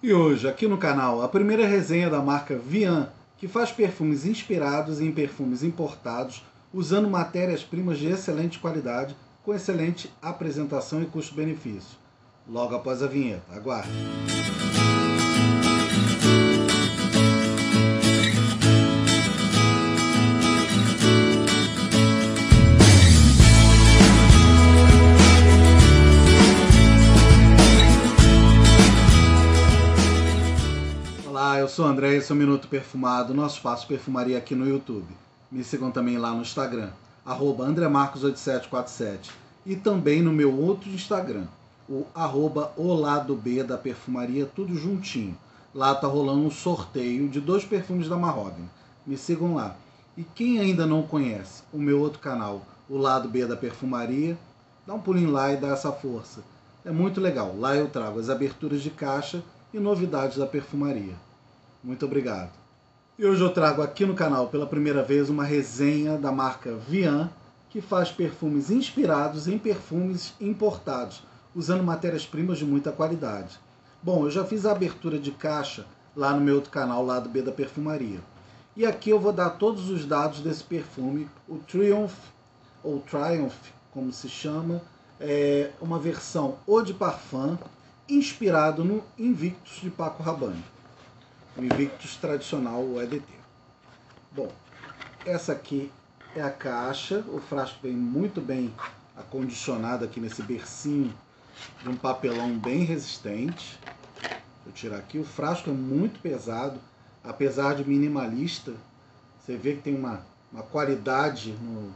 E hoje, aqui no canal, a primeira resenha da marca Vian, que faz perfumes inspirados em perfumes importados, usando matérias-primas de excelente qualidade, com excelente apresentação e custo-benefício. Logo após a vinheta, aguarde. Olá, eu sou o André, esse é o Minuto Perfumado, nosso espaço perfumaria aqui no YouTube. Me sigam também lá no Instagram, arroba andremarcos8747 e também no meu outro Instagram, o arroba da perfumaria, tudo juntinho. Lá tá rolando um sorteio de dois perfumes da Mahogany. Me sigam lá. E quem ainda não conhece o meu outro canal, o Lado B da Perfumaria, dá um pulinho lá e dá essa força. É muito legal. Lá eu trago as aberturas de caixa e novidades da perfumaria. Muito obrigado. E hoje eu trago aqui no canal pela primeira vez uma resenha da marca Vian, que faz perfumes inspirados em perfumes importados, usando matérias-primas de muita qualidade. Bom, eu já fiz a abertura de caixa lá no meu outro canal, lado B da perfumaria. E aqui eu vou dar todos os dados desse perfume, o Triumph, ou Triumph, como se chama, é uma versão eau de parfum inspirado no Invictus de Paco Rabanne o Invictus tradicional, o EDT. Bom, essa aqui é a caixa, o frasco vem muito bem acondicionado aqui nesse bercinho de um papelão bem resistente. Vou tirar aqui, o frasco é muito pesado, apesar de minimalista, você vê que tem uma, uma qualidade no,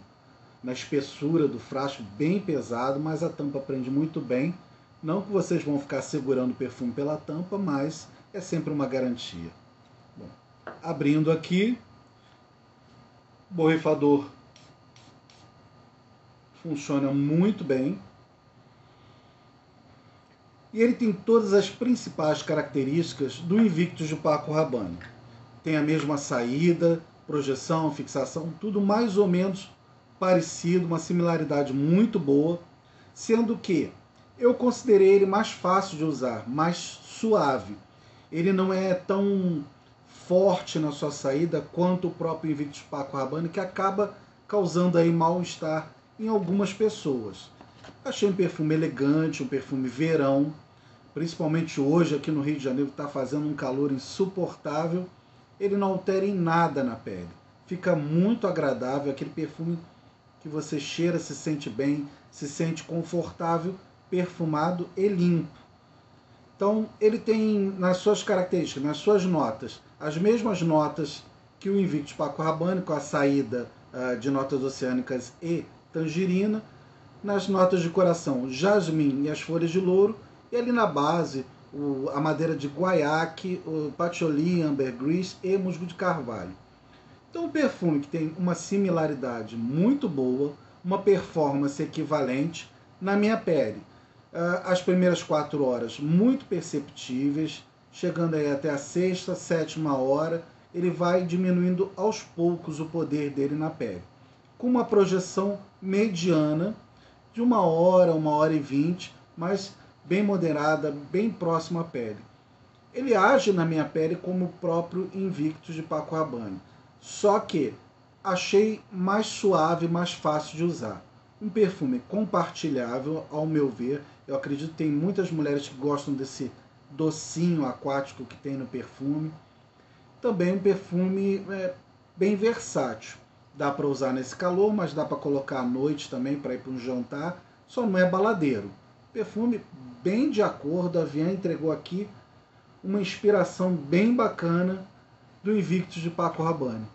na espessura do frasco bem pesado, mas a tampa prende muito bem. Não que vocês vão ficar segurando o perfume pela tampa, mas é sempre uma garantia. Bom, abrindo aqui, borrifador funciona muito bem. E ele tem todas as principais características do Invictus de Paco Rabanne. Tem a mesma saída, projeção, fixação, tudo mais ou menos parecido, uma similaridade muito boa, sendo que eu considerei ele mais fácil de usar, mais suave ele não é tão forte na sua saída quanto o próprio Invictus Paco Rabanne, que acaba causando aí mal-estar em algumas pessoas. Achei um perfume elegante, um perfume verão, principalmente hoje aqui no Rio de Janeiro está fazendo um calor insuportável. Ele não altera em nada na pele. Fica muito agradável, aquele perfume que você cheira, se sente bem, se sente confortável, perfumado e limpo. Então, ele tem nas suas características, nas suas notas, as mesmas notas que o Invictus Paco Rabanne, com a saída uh, de notas oceânicas e tangerina. Nas notas de coração, jasmim e as folhas de louro. E ali na base, o, a madeira de guaiaque, o patchouli, ambergris e musgo de carvalho. Então, um perfume que tem uma similaridade muito boa, uma performance equivalente na minha pele as primeiras quatro horas muito perceptíveis, chegando aí até a sexta, sétima hora, ele vai diminuindo aos poucos o poder dele na pele, com uma projeção mediana de uma hora, uma hora e vinte, mas bem moderada, bem próxima à pele. Ele age na minha pele como o próprio Invictus de Paco Rabanne, só que achei mais suave, mais fácil de usar. Um perfume compartilhável, ao meu ver, eu acredito que tem muitas mulheres que gostam desse docinho aquático que tem no perfume. Também um perfume é, bem versátil. Dá para usar nesse calor, mas dá para colocar à noite também para ir para um jantar. Só não é baladeiro. Perfume bem de acordo. A Vian entregou aqui uma inspiração bem bacana do Invictus de Paco Rabanne.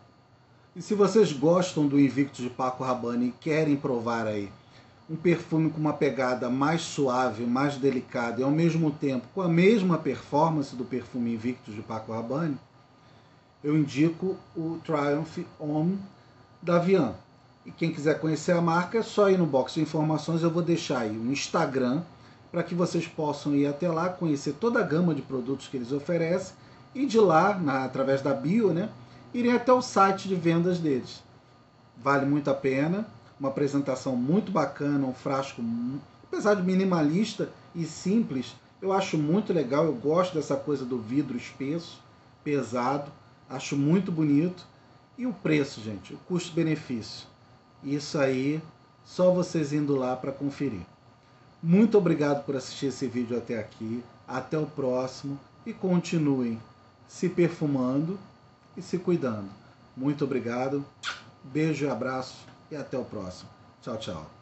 E se vocês gostam do Invictus de Paco Rabanne e querem provar aí um perfume com uma pegada mais suave, mais delicada e ao mesmo tempo com a mesma performance do perfume Invictus de Paco Rabanne, eu indico o Triumph Homme da Vian. E quem quiser conhecer a marca é só ir no box de informações, eu vou deixar aí um Instagram para que vocês possam ir até lá, conhecer toda a gama de produtos que eles oferecem e de lá, na, através da bio, né, irem até o site de vendas deles. Vale muito a pena uma apresentação muito bacana, um frasco, apesar de minimalista e simples, Eu acho muito legal, eu gosto dessa coisa do vidro espesso, pesado, acho muito bonito. E o preço, gente, o custo-benefício. Isso aí, só vocês indo lá para conferir. Muito obrigado por assistir esse vídeo até aqui. Até o próximo e continuem se perfumando e se cuidando. Muito obrigado, beijo e abraço e até o próximo. Tchau, tchau.